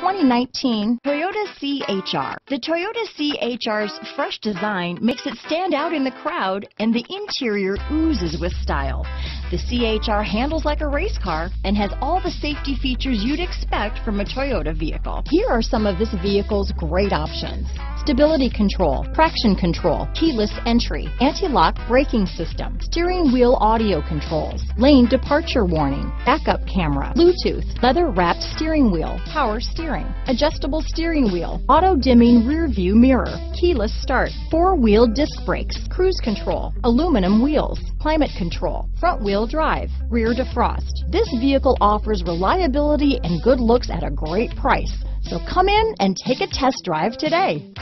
2019 Toyota CHR. The Toyota CHR's fresh design makes it stand out in the crowd and the interior oozes with style. The CHR handles like a race car and has all the safety features you'd expect from a Toyota vehicle. Here are some of this vehicle's great options. Stability control, traction control, keyless entry, anti-lock braking system, steering wheel audio controls, lane departure warning, backup camera, Bluetooth, leather wrapped steering wheel, power steering, adjustable steering wheel, auto dimming rear view mirror, keyless start, four wheel disc brakes, cruise control, aluminum wheels, climate control, front wheel drive, rear defrost. This vehicle offers reliability and good looks at a great price. So come in and take a test drive today.